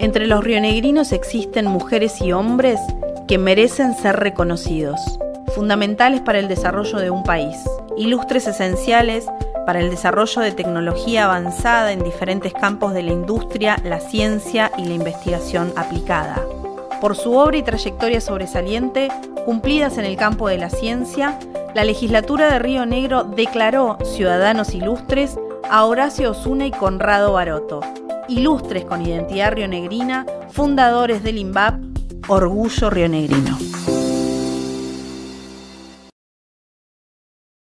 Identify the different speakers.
Speaker 1: Entre los rionegrinos existen mujeres y hombres que merecen ser reconocidos, fundamentales para el desarrollo de un país, ilustres esenciales para el desarrollo de tecnología avanzada en diferentes campos de la industria, la ciencia y la investigación aplicada. Por su obra y trayectoria sobresaliente, cumplidas en el campo de la ciencia, la legislatura de Río Negro declaró ciudadanos ilustres a Horacio Osuna y Conrado Baroto, ilustres con identidad rionegrina, fundadores del INVAP, Orgullo Rionegrino.